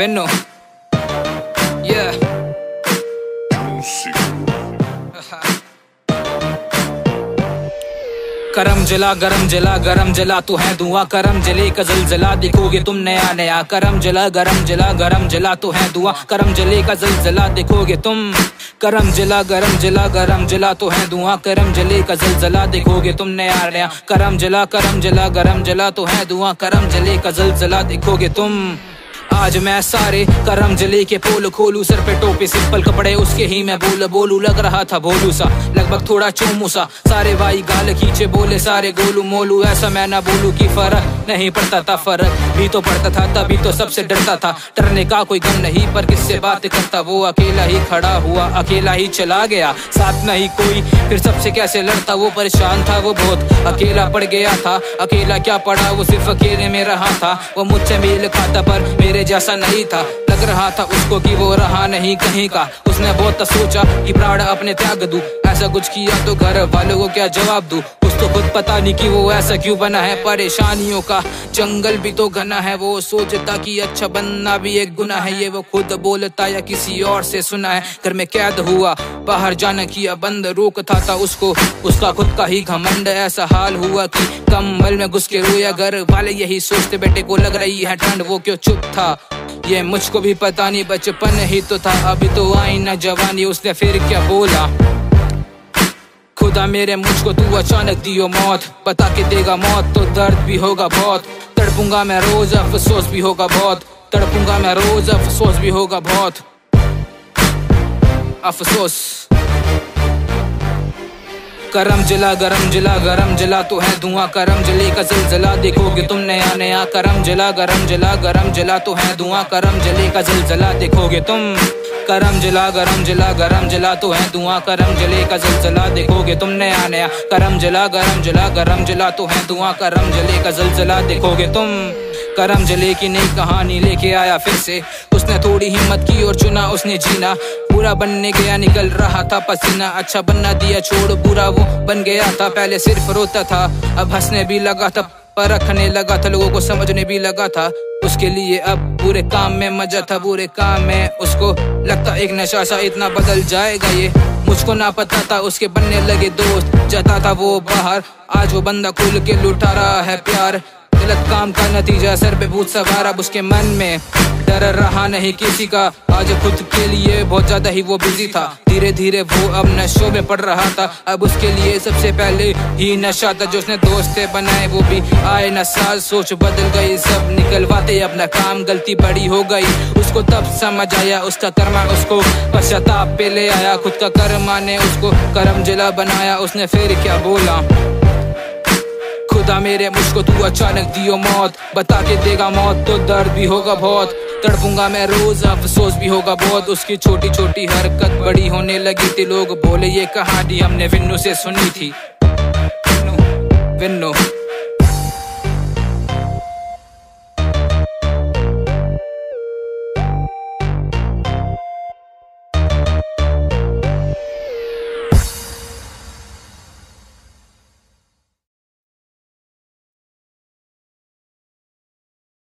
Venno. Yeah. करम जला, गरम जला गरम जला, तू है धुआँ करम जले का जलजला देखोगे तुम नया नया करम जला, गरम जला गरम जला, तू है धुआँ करम जले का जलजला देखोगे तुम करम जला, गरम जला गरम जला तो है धुआँ करम जले का जलजला देखोगे तुम नया नया करम जला करम जला, गरम जला तो है धुआँ करम जले का जलजला देखोगे तुम आज मैं सारे करम जले के पोल खोलू, सर पे टोपे सिंपल कपड़े उसके ही मैं बोल, बोलू, लग रहा था बोलू सा। लगभग थोड़ा चूमू सा। सारे भाई गाल खींचे, बोले सारे गोलू, मोलू, ऐसा मैं ना बोलू की फ़र्क नहीं पड़ता था फ़र्क। भी तो पड़ता था, तभी तो सबसे डरता था। डरने का कोई गम नहीं, पर किससे बात करता? वो अकेला ही खड़ा हुआ, अकेला ही चला गया। साथ नहीं कोई, फिर सबसे कैसे लड़ता? वो परेशान था, वो बहुत अकेला पड़ गया था। अकेला क्या पड़ा? वो सिर्फ़ अकेले में रहा था। वो मुझसे मेल खाता, पर मेरे जैसा नहीं था। लग रहा था उसको कि वो रहा नहीं कहीं का। उसने बहुत सोचा कि प्राण अपने त्याग दू। ऐसा कुछ किया तो घर वालों को क्या जवाब दू? उसको खुद पता नहीं कि वो ऐसा क्यों बना है, परेशानियों का। जंगल भी तो घना है, वो सोचता कि अच्छा बनना भी एक गुना है। ये वो खुद बोलता या किसी और से सुना है। घर में कैद हुआ, बाहर जाना किया, बंद रोकता था उसको। उसका खुद का ही घमंड ऐसा हाल हुआ कि कम्बल में घुस के रोया। घर वाले यही सोचते, बेटे को लग रही है ठंड, वो क्यों चुप था? ये मुझको भी पता नहीं, बचपन ही तो था, अभी तो आई ना जवानी, उसने फिर क्या बोला? खुदा मेरे, मुझको तू अचानक दियो मौत, पता के देगा मौत तो दर्द भी होगा बहुत। तड़पूँगा मैं रोज, अफसोस भी होगा बहुत। तड़पूँगा मैं रोज, अफसोस भी होगा बहुत। अफसोस। करम जला, गरम जला गरम जला तो है धुआँ करम जले का जलजला। देखोगे तुम नया नया करम जला, गरम जला गरम जला तो है धुआँ करम जले का जलजला। देखोगे तुम करम जला, गरम जला गरम जला तो है धुआँ करम जले का जलजला। देखोगे तुम नया नया करम जला, गरम जला गरम जला तो है धुआँ करम जले का जलजला। देखोगे तुम करम जले की नई कहानी लेके आया फिर से। उसने थोड़ी हिम्मत की और चुना, उसने जीना। बुरा बनने गया, निकल रहा था पसीना। अच्छा बनना दिया, छोड़ बुरा, वो बन गया था। पहले सिर्फ़ रोता था, अब हंसने भी लगा था परखने लगा था, लोगों को समझने भी लगा था। उसके लिए अब पूरे काम में मज़ा था पूरे काम में उसको लगता एक नशा सा इतना बदल जाएगा ये। मुझको ना पता था उसके बनने लगे दोस्त, जाता था वो बाहर। आज वो बंदा खुल के लुटा रहा है प्यार। गलत काम का नतीजा, सर पे भूत सवार अब उसके मन में। डर रहा नहीं किसी का। आज खुद के लिए बहुत ज़्यादा ही वो बिज़ी था। धीरे धीरे वो अब नशों में पड़ रहा था। अब उसके लिए सबसे पहले ही नशा था जो उसने दोस्त बनाए। वो भी आए नशा सोच बदल गई। सब निकलवाते अपना काम, गलती बड़ी हो गई। उसको तब समझ आया, उसका कर्मा उसको पश्चाताप पे ले आया। खुद का कर्मा ने उसको कर्म जिला बनाया। उसने फिर क्या बोला? खुदा मेरे मुझको तू अचानक दियो मौत। बता के देगा मौत तो दर्द भी होगा बहुत। तड़पूँगा मैं रोज, अफसोस भी होगा बहुत। उसकी छोटी छोटी हरकत बड़ी होने लगी थी। लोग बोले, ये कहानी हमने विन्नू से सुनी थी। विन्नू विन्नू।